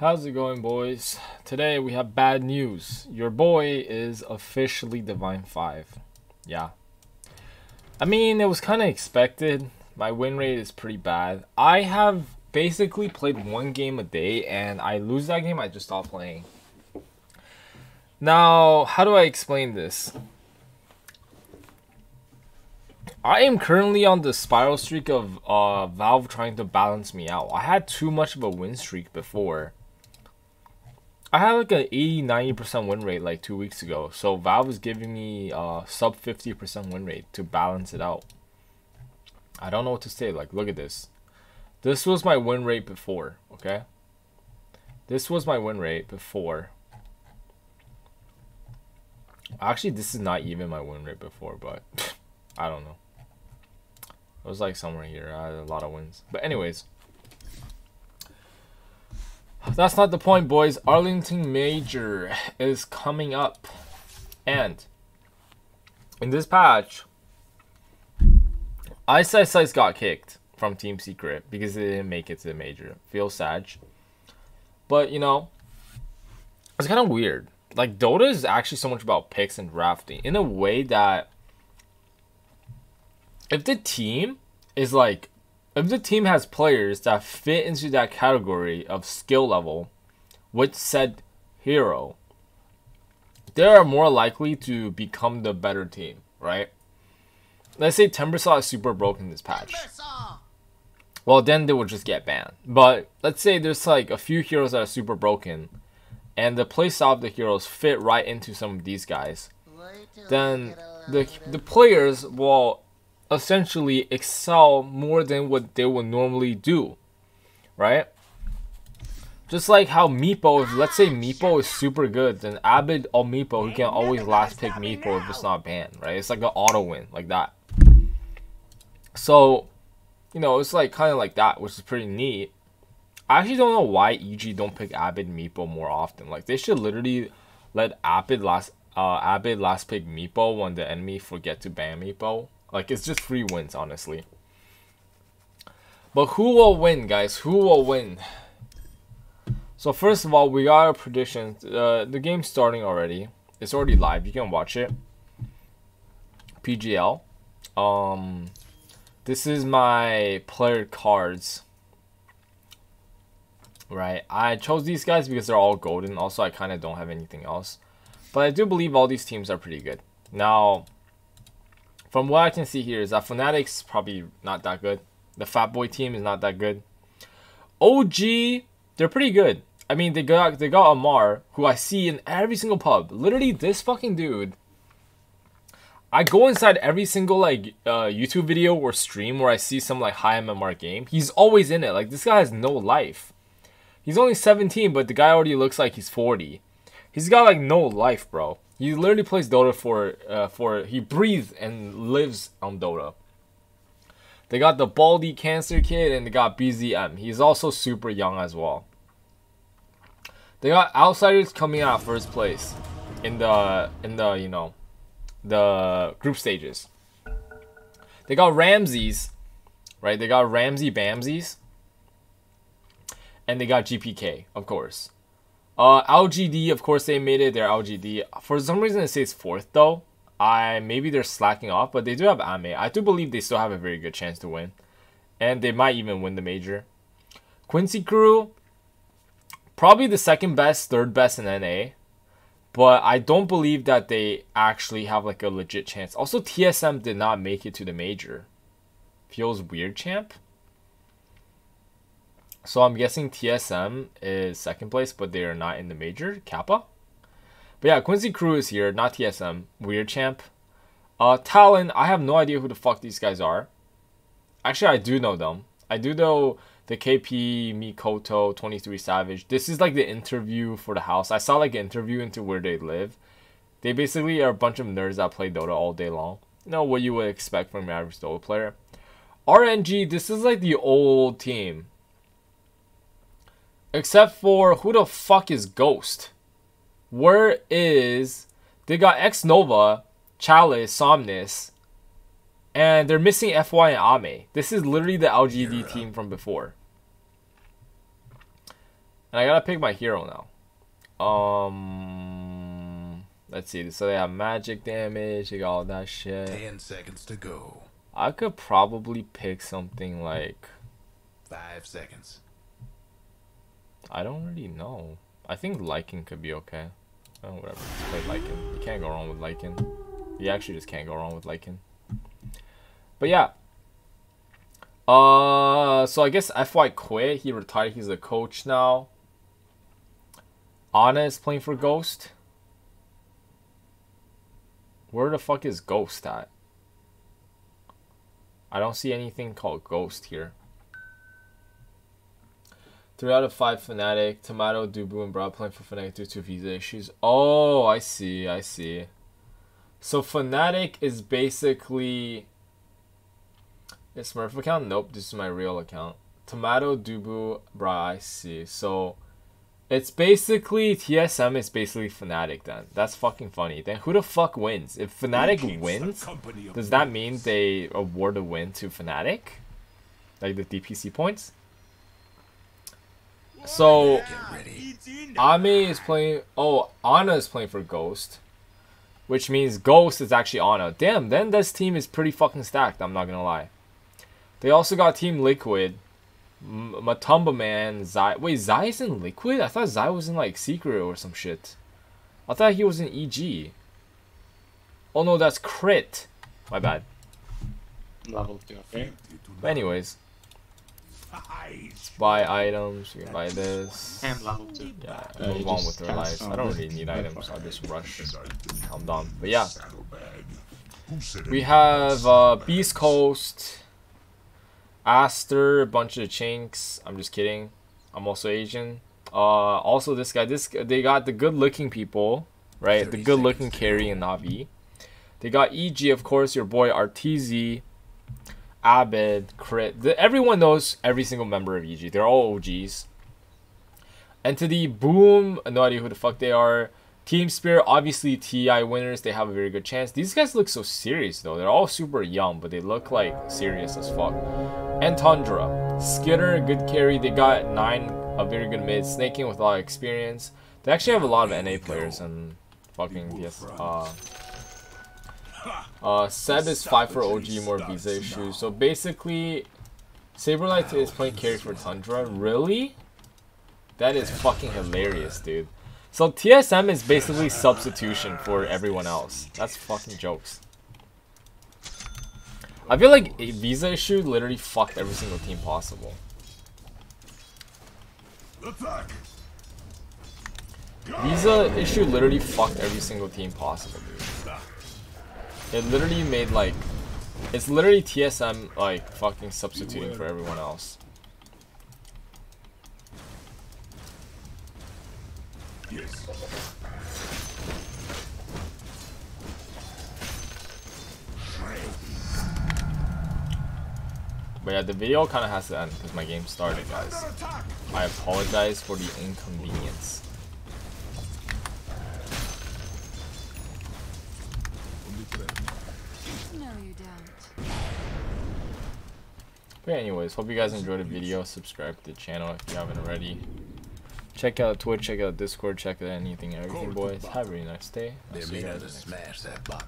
How's it going, boys? Today we have bad news. Your boy is officially Divine 5. Yeah. I mean, it was kind of expected. My win rate is pretty bad. I have basically played one game a day, and I lose that game, I just stop playing. Now, how do I explain this? I am currently on the spiral streak of uh, Valve trying to balance me out. I had too much of a win streak before. I had like an 80-90% win rate like two weeks ago. So Valve is giving me uh, sub 50% win rate to balance it out. I don't know what to say. Like, look at this. This was my win rate before, okay? This was my win rate before. Actually, this is not even my win rate before, but I don't know. It was like somewhere here. I had a lot of wins. But anyways. That's not the point, boys. Arlington Major is coming up. And in this patch, Ice Ice Ice got kicked from Team Secret because they didn't make it to the major. Feel sad. But, you know, it's kind of weird. Like, Dota is actually so much about picks and drafting in a way that if the team is like if the team has players that fit into that category of skill level with said hero, they are more likely to become the better team, right? Let's say Timbersaw is super broken this patch. Well, then they will just get banned. But let's say there's like a few heroes that are super broken, and the playstyle of the heroes fit right into some of these guys. Then the the players will essentially excel more than what they would normally do, right? Just like how Meepo, if let's say Meepo is super good, then Abed or Meepo, he can always last pick Meepo if it's not banned, right? It's like an auto win, like that. So, you know, it's like kind of like that, which is pretty neat. I actually don't know why EG don't pick Abed Meepo more often. Like they should literally let Abed last uh Abed last pick Meepo when the enemy forget to ban Meepo like, it's just free wins, honestly. But who will win, guys? Who will win? So first of all, we got our predictions. Uh, the game's starting already. It's already live. You can watch it. PGL. Um, this is my player cards. Right. I chose these guys because they're all golden. Also, I kind of don't have anything else. But I do believe all these teams are pretty good. Now, from what I can see here is that Fnatic's probably not that good. The Fat Boy team is not that good. OG, they're pretty good. I mean, they got they got Ammar, who I see in every single pub. Literally, this fucking dude. I go inside every single like uh, YouTube video or stream where I see some like high MMR game. He's always in it. Like this guy has no life. He's only 17, but the guy already looks like he's 40. He's got like no life, bro. He literally plays Dota for uh, for he breathes and lives on Dota. They got the Baldy Cancer Kid and they got BZM. He's also super young as well. They got outsiders coming out first place in the in the you know the group stages. They got Ramses, right? They got Ramsey Bamsies. And they got GPK, of course. Uh, LGD, of course, they made it. They're LGD. For some reason, it says fourth though. I maybe they're slacking off, but they do have Ame. I do believe they still have a very good chance to win, and they might even win the major. Quincy Crew, probably the second best, third best in NA, but I don't believe that they actually have like a legit chance. Also, TSM did not make it to the major. Feels weird, champ. So I'm guessing TSM is second place, but they are not in the major. Kappa. But yeah, Quincy Crew is here, not TSM. Weird champ. Uh, Talon, I have no idea who the fuck these guys are. Actually, I do know them. I do know the KP, Mikoto, 23 Savage. This is like the interview for the house. I saw like an interview into where they live. They basically are a bunch of nerds that play Dota all day long. You know what you would expect from an average Dota player. RNG, this is like the old team. Except for who the fuck is Ghost? Where is they got X Nova, Chalice, Somnus, and they're missing FY and Ame. This is literally the LGD team from before. And I gotta pick my hero now. Um, let's see. So they have magic damage. They got all that shit. Ten seconds to go. I could probably pick something like Five seconds. I don't really know. I think Lycan could be okay. Oh, whatever. Just play Lycan. You can't go wrong with Lycan. You actually just can't go wrong with Lycan. But yeah. Uh, so I guess FY quit. He retired. He's a coach now. Ana is playing for Ghost. Where the fuck is Ghost at? I don't see anything called Ghost here. Three out of five Fnatic. Tomato, Dubu, and Broad playing for Fnatic due to visa issues. Oh, I see. I see. So Fnatic is basically a Smurf account. Nope, this is my real account. Tomato, Dubu, Bra. I see. So it's basically TSM is basically Fnatic. Then that's fucking funny. Then who the fuck wins? If Fnatic wins, does that mean they award a win to Fnatic? Like the DPC points? So, Ame is playing. Oh, Ana is playing for Ghost, which means Ghost is actually Ana. Damn, then this team is pretty fucking stacked. I'm not gonna lie. They also got Team Liquid, M Matumba Man, Zai. Wait, Zai is in Liquid? I thought Zai was in like Secret or some shit. I thought he was in EG. Oh no, that's Crit. My bad. Level 2, okay? But anyways. Buy items, you can buy this. And level 2. Yeah, Uh, move on with their cast lives. I don't really need profile. items, I'll just rush. I'm done. But yeah. We have uh, Beast Coast, Aster, a bunch of chinks. I'm just kidding. I'm also Asian. Uh, also this guy. This they got the good-looking people, right? The good-looking seconds carry and Navi. They got EG, of course, your boy Arteezy, Abed, Crit. The, everyone knows every single member of EG. They're all OGs. Entity, Boom, no idea who the fuck they are. Team Spirit, obviously TI winners. They have a very good chance. These guys look so serious though. They're all super young, but they look like serious as fuck. And Tundra, Skiter, good carry. They got nine, a very good mid. Sneyking with a lot of experience. They actually have a lot of NA players and fucking PS. Uh, uh, Ceb is 5 for OG, more visa issues. So basically, Saberlight is playing carry for Tundra. Really? That is fucking hilarious, dude. So TSM is basically substitution for everyone else. That's fucking jokes. I feel like a visa issue literally fucked every single team possible. Visa issue literally fucked every single team possible, dude. It literally made like, it's literally TSM like fucking substituting for everyone else. But yeah, the video kind of has to end because my game started, guys. I apologize for the inconvenience. No, you don't. But anyways, hope you guys enjoyed the video. Subscribe to the channel if you haven't already. Check out Twitch, check out Discord, check out anything and everything, boys. Have a very nice day. I'll see you guys next smash that bot.